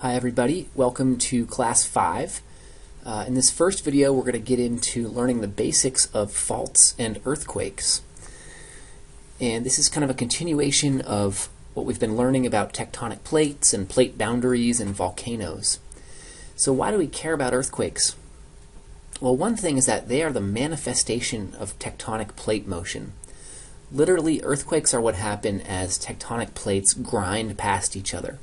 Hi everybody, welcome to class 5. Uh, in this first video we're going to get into learning the basics of faults and earthquakes. And this is kind of a continuation of what we've been learning about tectonic plates and plate boundaries and volcanoes. So why do we care about earthquakes? Well, one thing is that they are the manifestation of tectonic plate motion. Literally, earthquakes are what happen as tectonic plates grind past each other.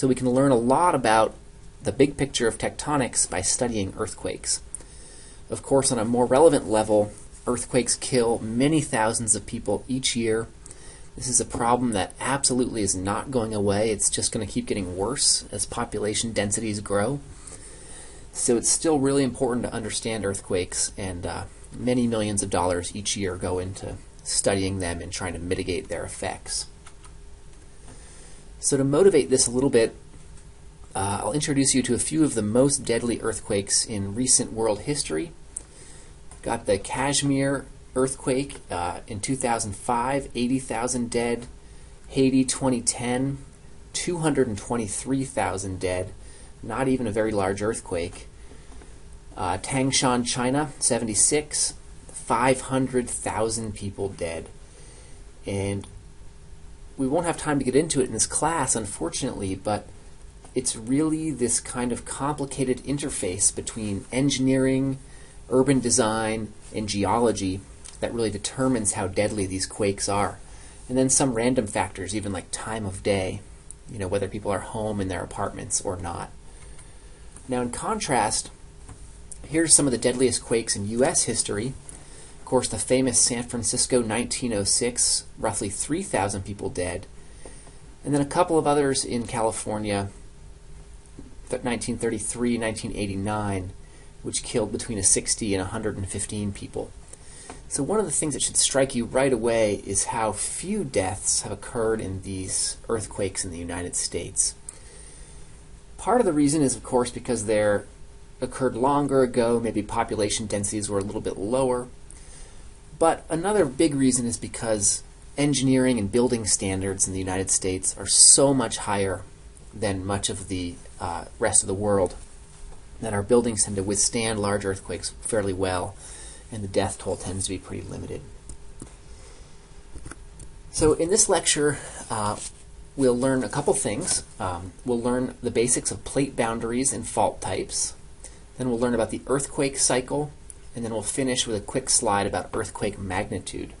So we can learn a lot about the big picture of tectonics by studying earthquakes. Of course, on a more relevant level, earthquakes kill many thousands of people each year. This is a problem that absolutely is not going away. It's just going to keep getting worse as population densities grow. So it's still really important to understand earthquakes, and uh, many millions of dollars each year go into studying them and trying to mitigate their effects. So to motivate this a little bit, uh, I'll introduce you to a few of the most deadly earthquakes in recent world history. Got the Kashmir earthquake uh, in 2005, 80,000 dead. Haiti 2010, 223,000 dead. Not even a very large earthquake. Uh, Tangshan, China, 76, 500,000 people dead. And we won't have time to get into it in this class, unfortunately, but it's really this kind of complicated interface between engineering, urban design, and geology that really determines how deadly these quakes are. And then some random factors, even like time of day, you know, whether people are home in their apartments or not. Now, in contrast, here's some of the deadliest quakes in U.S. history course, the famous San Francisco 1906, roughly 3,000 people dead. And then a couple of others in California, 1933, 1989, which killed between a 60 and 115 people. So one of the things that should strike you right away is how few deaths have occurred in these earthquakes in the United States. Part of the reason is, of course, because they're occurred longer ago, maybe population densities were a little bit lower. But another big reason is because engineering and building standards in the United States are so much higher than much of the uh, rest of the world that our buildings tend to withstand large earthquakes fairly well, and the death toll tends to be pretty limited. So in this lecture, uh, we'll learn a couple things. Um, we'll learn the basics of plate boundaries and fault types. Then we'll learn about the earthquake cycle and then we'll finish with a quick slide about earthquake magnitude.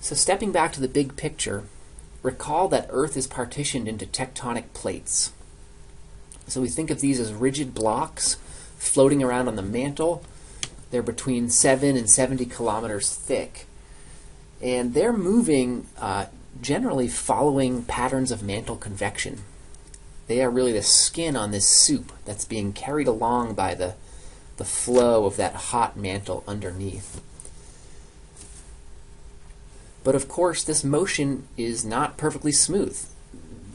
So stepping back to the big picture, recall that Earth is partitioned into tectonic plates. So we think of these as rigid blocks floating around on the mantle. They're between 7 and 70 kilometers thick. And they're moving uh, generally following patterns of mantle convection. They are really the skin on this soup that's being carried along by the the flow of that hot mantle underneath. But of course, this motion is not perfectly smooth.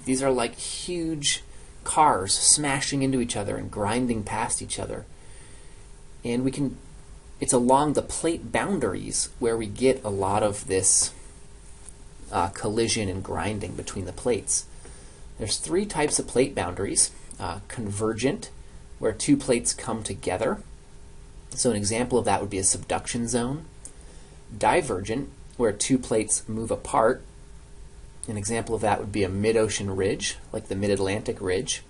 These are like huge cars smashing into each other and grinding past each other. And we can, it's along the plate boundaries where we get a lot of this uh, collision and grinding between the plates. There's three types of plate boundaries uh, convergent, where two plates come together. So an example of that would be a subduction zone. Divergent, where two plates move apart. An example of that would be a mid-ocean ridge, like the Mid-Atlantic Ridge.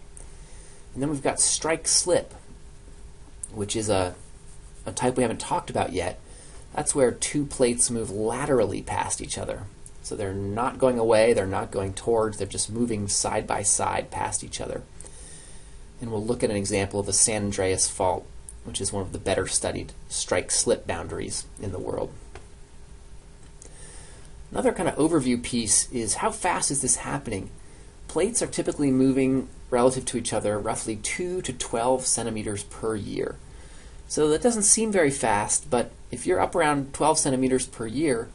And then we've got strike-slip, which is a, a type we haven't talked about yet. That's where two plates move laterally past each other. So they're not going away, they're not going towards, they're just moving side by side past each other. And we'll look at an example of a San Andreas fault which is one of the better studied strike slip boundaries in the world. Another kind of overview piece is how fast is this happening? Plates are typically moving relative to each other roughly 2 to 12 centimeters per year. So that doesn't seem very fast, but if you're up around 12 centimeters per year,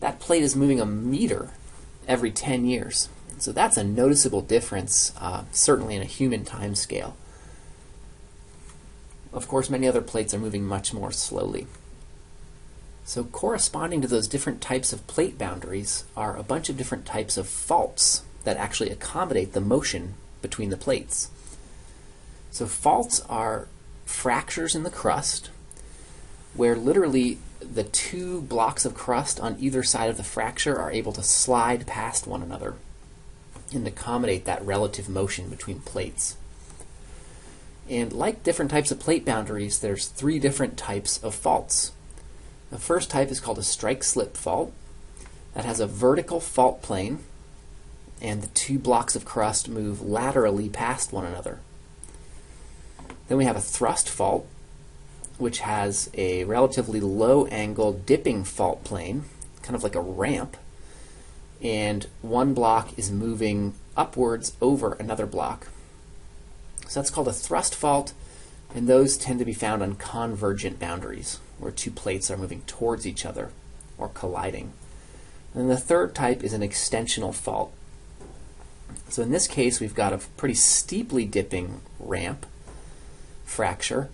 that plate is moving a meter every 10 years. So that's a noticeable difference, uh, certainly in a human time scale. Of course, many other plates are moving much more slowly. So corresponding to those different types of plate boundaries are a bunch of different types of faults that actually accommodate the motion between the plates. So faults are fractures in the crust where literally the two blocks of crust on either side of the fracture are able to slide past one another and accommodate that relative motion between plates. And like different types of plate boundaries, there's three different types of faults. The first type is called a strike-slip fault. That has a vertical fault plane, and the two blocks of crust move laterally past one another. Then we have a thrust fault, which has a relatively low angle dipping fault plane, kind of like a ramp, and one block is moving upwards over another block. So that's called a thrust fault, and those tend to be found on convergent boundaries, where two plates are moving towards each other or colliding. And the third type is an extensional fault. So in this case, we've got a pretty steeply dipping ramp fracture,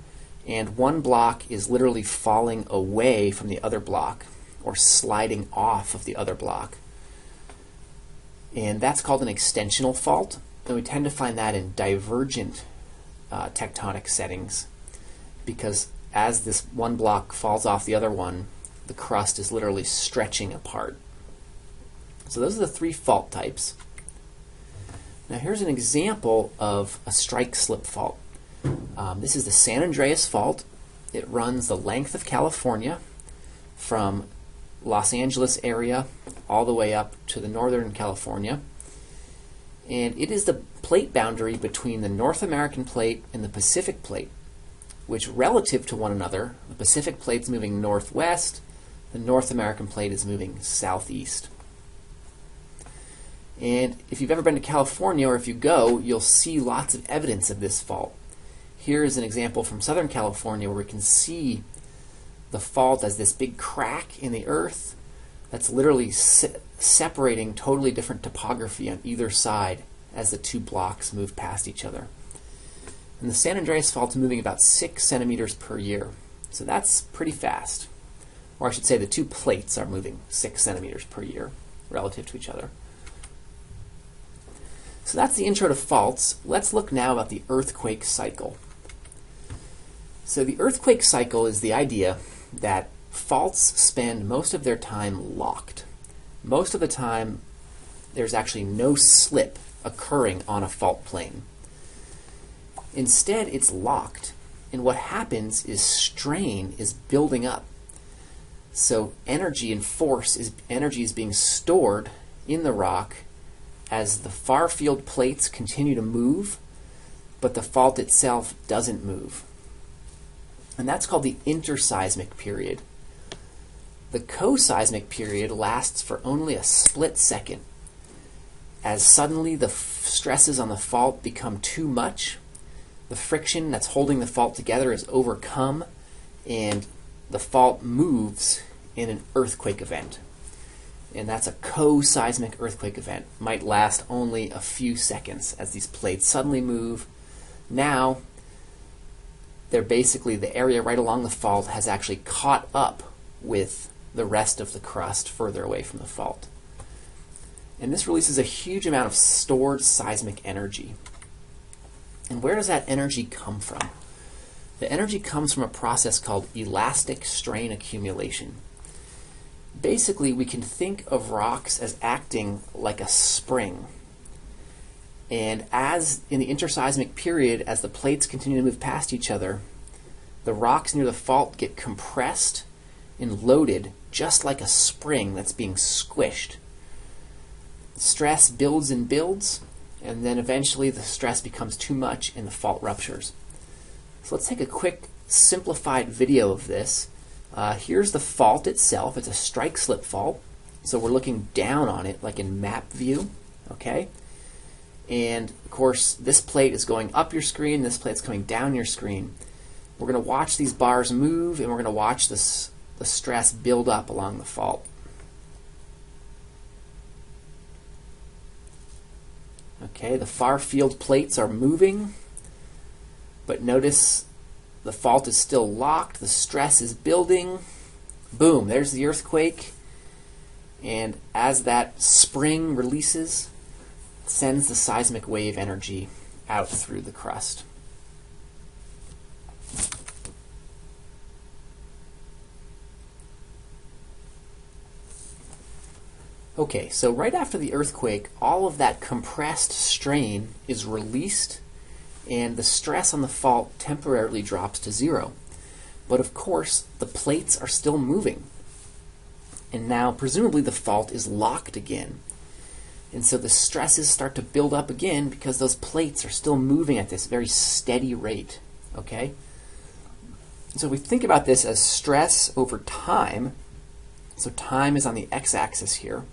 and one block is literally falling away from the other block or sliding off of the other block. And that's called an extensional fault, and we tend to find that in divergent uh, tectonic settings because as this one block falls off the other one, the crust is literally stretching apart. So those are the three fault types. Now here's an example of a strike-slip fault. Um, this is the San Andreas Fault. It runs the length of California from Los Angeles area all the way up to the northern California. And it is the plate boundary between the North American plate and the Pacific plate, which relative to one another, the Pacific plate is moving northwest, the North American plate is moving southeast. And if you've ever been to California or if you go, you'll see lots of evidence of this fault. Here is an example from Southern California where we can see the fault as this big crack in the earth that's literally se separating totally different topography on either side as the two blocks move past each other. And the San Andreas fault is moving about six centimeters per year. So that's pretty fast. Or I should say the two plates are moving six centimeters per year relative to each other. So that's the intro to faults. Let's look now about the earthquake cycle. So the earthquake cycle is the idea that faults spend most of their time locked. Most of the time, there's actually no slip occurring on a fault plane. Instead, it's locked, and what happens is strain is building up. So energy and force is energy is being stored in the rock as the far field plates continue to move, but the fault itself doesn't move and that's called the interseismic period. The coseismic period lasts for only a split second, as suddenly the stresses on the fault become too much, the friction that's holding the fault together is overcome, and the fault moves in an earthquake event. And that's a co-seismic earthquake event. Might last only a few seconds as these plates suddenly move. Now, they're basically the area right along the fault has actually caught up with the rest of the crust further away from the fault. And this releases a huge amount of stored seismic energy. And where does that energy come from? The energy comes from a process called elastic strain accumulation. Basically, we can think of rocks as acting like a spring and as in the interseismic period, as the plates continue to move past each other, the rocks near the fault get compressed and loaded just like a spring that's being squished. Stress builds and builds, and then eventually the stress becomes too much and the fault ruptures. So let's take a quick simplified video of this. Uh, here's the fault itself. It's a strike slip fault. So we're looking down on it like in map view. Okay. And of course, this plate is going up your screen, this plate's coming down your screen. We're going to watch these bars move, and we're going to watch this, the stress build up along the fault. Okay, the far field plates are moving, but notice the fault is still locked, the stress is building. Boom, there's the earthquake. And as that spring releases, sends the seismic wave energy out through the crust. Okay, so right after the earthquake, all of that compressed strain is released and the stress on the fault temporarily drops to zero. But of course, the plates are still moving. And now, presumably, the fault is locked again. And so the stresses start to build up again because those plates are still moving at this very steady rate. Okay? So we think about this as stress over time. So time is on the x-axis here.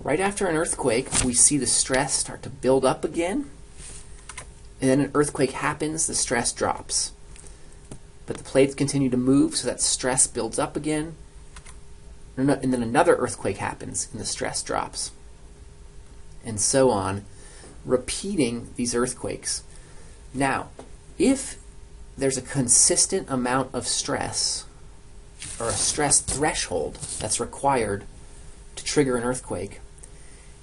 Right after an earthquake, we see the stress start to build up again. And then an earthquake happens, the stress drops. But the plates continue to move, so that stress builds up again. And then another earthquake happens, and the stress drops. And so on, repeating these earthquakes. Now, if there's a consistent amount of stress, or a stress threshold that's required to trigger an earthquake,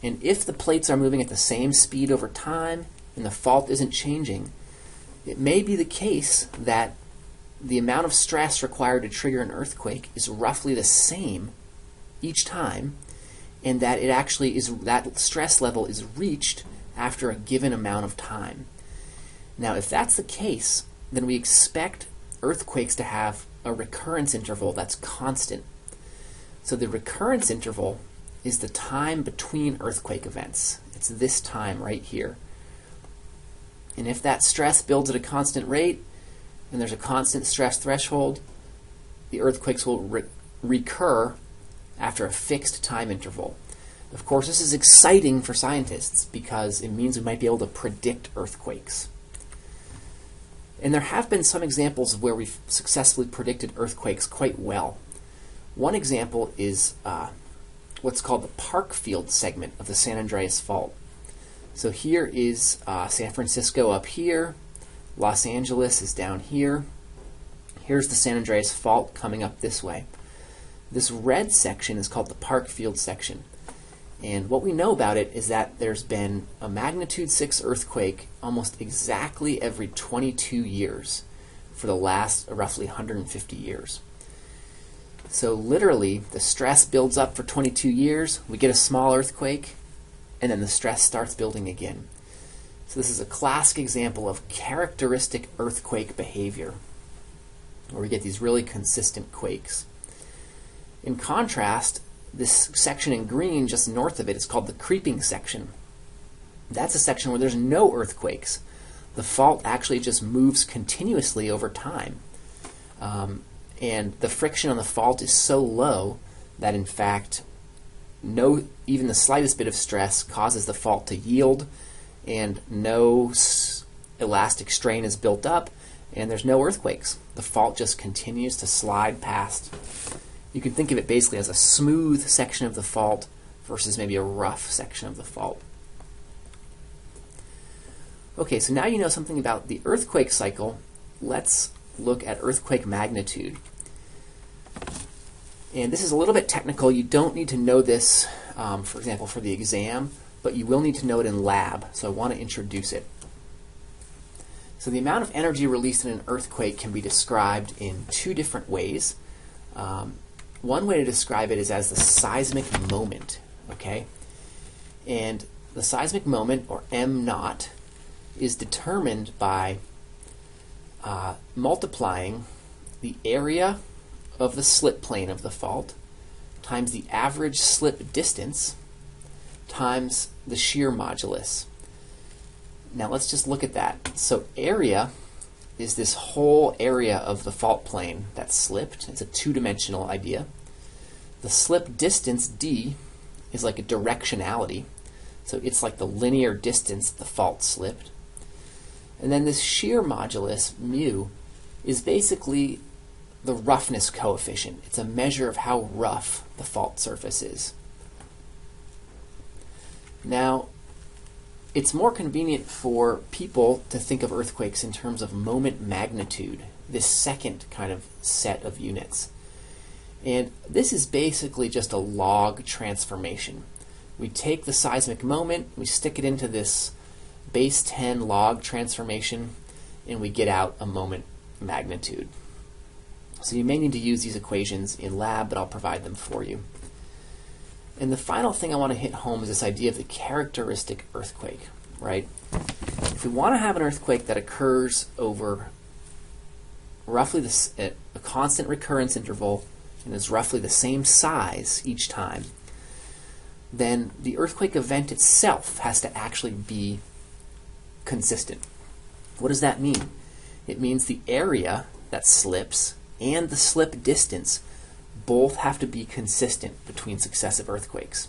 and if the plates are moving at the same speed over time and the fault isn't changing, it may be the case that the amount of stress required to trigger an earthquake is roughly the same each time, and that it actually is that stress level is reached after a given amount of time. Now, if that's the case, then we expect earthquakes to have a recurrence interval that's constant. So the recurrence interval is the time between earthquake events. It's this time right here. And if that stress builds at a constant rate, and there's a constant stress threshold, the earthquakes will re recur after a fixed time interval. Of course, this is exciting for scientists because it means we might be able to predict earthquakes. And there have been some examples of where we've successfully predicted earthquakes quite well. One example is uh, what's called the Parkfield segment of the San Andreas Fault. So here is uh, San Francisco up here, Los Angeles is down here. Here's the San Andreas Fault coming up this way. This red section is called the Parkfield section. And what we know about it is that there's been a magnitude 6 earthquake almost exactly every 22 years for the last roughly 150 years. So literally, the stress builds up for 22 years, we get a small earthquake, and then the stress starts building again. So this is a classic example of characteristic earthquake behavior, where we get these really consistent quakes. In contrast, this section in green just north of it is called the creeping section. That's a section where there's no earthquakes. The fault actually just moves continuously over time. Um, and the friction on the fault is so low that in fact no even the slightest bit of stress causes the fault to yield and no elastic strain is built up and there's no earthquakes. The fault just continues to slide past. You can think of it basically as a smooth section of the fault versus maybe a rough section of the fault. Okay so now you know something about the earthquake cycle. Let's look at earthquake magnitude and this is a little bit technical. You don't need to know this, um, for example, for the exam, but you will need to know it in lab, so I want to introduce it. So the amount of energy released in an earthquake can be described in two different ways. Um, one way to describe it is as the seismic moment, okay? And the seismic moment, or M naught, is determined by uh, multiplying the area of the slip plane of the fault times the average slip distance times the shear modulus. Now let's just look at that. So area is this whole area of the fault plane that's slipped. It's a two-dimensional idea. The slip distance, d, is like a directionality. So it's like the linear distance the fault slipped. And then this shear modulus, mu, is basically the roughness coefficient. It's a measure of how rough the fault surface is. Now, it's more convenient for people to think of earthquakes in terms of moment magnitude, this second kind of set of units. And this is basically just a log transformation, we take the seismic moment, we stick it into this base 10 log transformation, and we get out a moment magnitude. So you may need to use these equations in lab, but I'll provide them for you. And the final thing I want to hit home is this idea of the characteristic earthquake, right? If we want to have an earthquake that occurs over roughly this, a constant recurrence interval and is roughly the same size each time, then the earthquake event itself has to actually be consistent. What does that mean? It means the area that slips and the slip distance both have to be consistent between successive earthquakes.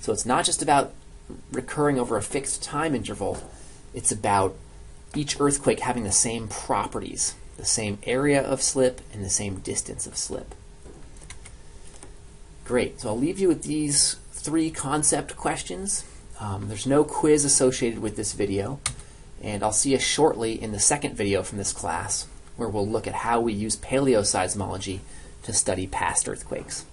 So it's not just about recurring over a fixed time interval, it's about each earthquake having the same properties, the same area of slip and the same distance of slip. Great, so I'll leave you with these three concept questions. Um, there's no quiz associated with this video, and I'll see you shortly in the second video from this class, where we'll look at how we use paleoseismology to study past earthquakes.